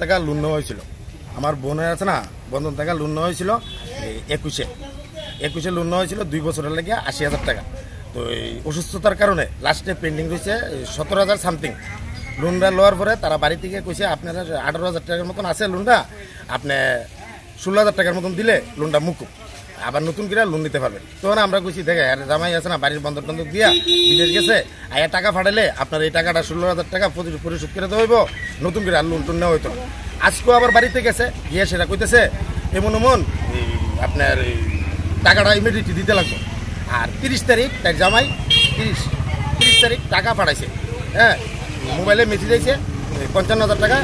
টাকা লোন নেওয়া হয়েছিল। আমার বোনের আছে না, বন্ধন টাকা লোন নেওয়া হয়েছিল একুশে। একুশে লোন নেওয়া হয়েছিল, দুই বছরের লেগে আশি হাজার টাকা। তো এই অসুস্থতার কারণে লাস্টে পেন্ডিং রয়েছে সতেরো হাজার সামথিং লোনটা লওয়ার পরে তারা বাড়ি থেকে কইছে, আপনার আঠারো হাজার টাকার মতন আছে লোনটা আপনি ষোলো হাজার টাকার মতন দিলে লোনটা মুকুব। আবার নতুন করে লোন নিতে পারবেন। তখন আমরা কইছি দেখে আর জামাই আছে না, বাড়ির বন্ধক টন্ধক দিয়া বিদেশ গেছে, আয়া টাকা ফাটাইলে আপনার এই টাকাটা ষোলো হাজার টাকা পরিশোধ করে দেওয়া হইব, নতুন করে আর লোন টোন নেওয়া হইতো আজকেও আবার বাড়িতে গেছে, গিয়ে সেটা কইতেছে, এমন এমন আপনার টাকাটা ইমিডিয়েটলি দিতে লাগবে। আর তিরিশ তারিখ তার জামাই, তিরিশ তিরিশ তারিখ টাকা পাঠাইছে হ্যাঁ মোবাইলে মেসেজ আইছে পঞ্চান্ন হাজার টাকা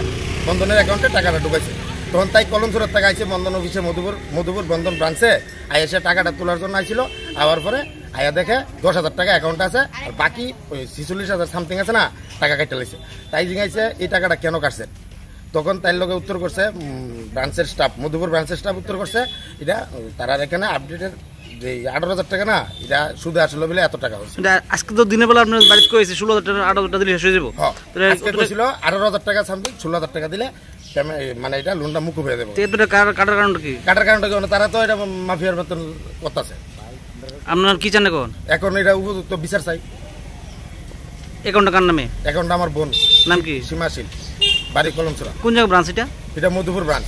বন্ধনের অ্যাকাউন্টে টাকাটা ঢুকাইছে। তখন তাই কলম সুরত টাকা আইছে বন্ধন অফিসে মধুপুর মধুপুর বন্ধন ব্রাঞ্চে আইয়া সে টাকাটা তোলার জন্য আইছিল। আবার পরে আয়া দেখে দশ হাজার টাকা অ্যাকাউন্ট আছে আর বাকি ওই ছিচল্লিশ হাজার সামথিং আছে না টাকা কাটতে লাগছে তাই জিগাইছে এই টাকাটা কেন কাটছে তখন তার লগে উত্তর করছে ব্রাঞ্চের স্টাফ মধুপুর ব্রাঞ্চের স্টাফ উত্তর করছে এটা তারা এখানে আপডেটের যে আঠারো হাজার টাকা না এটা সুদে আসলো বলে এত টাকা হয়েছে। আজকে তো দিনের বেলা আপনার বাড়িতে কয়েছে ষোলো হাজার টাকা আট হাজার টাকা দিলে শেষ হয়ে যাব। হ্যাঁ, আজকে কইছিল আঠারো হাজার টাকা সামথিং ষোলো হাজার টাকা দিলে মানে এটা লোনটা মুকুব হয়ে যাবে কাটার কাটার কারণটা কি? কাটার কারণটা কেন তারা তো এটা মাফিয়ার মতন করতেছে। আপনার কি চান এখন এখন এটা উপযুক্ত বিচার চাই। অ্যাকাউন্টটা কার নামে? অ্যাকাউন্টটা আমার বোন। নাম কি? সীমাশীল বাড়ি কলমছড়া কোন জায়গা ব্রাঞ্চ এটা? এটা মধুপুর ব্রাঞ্চ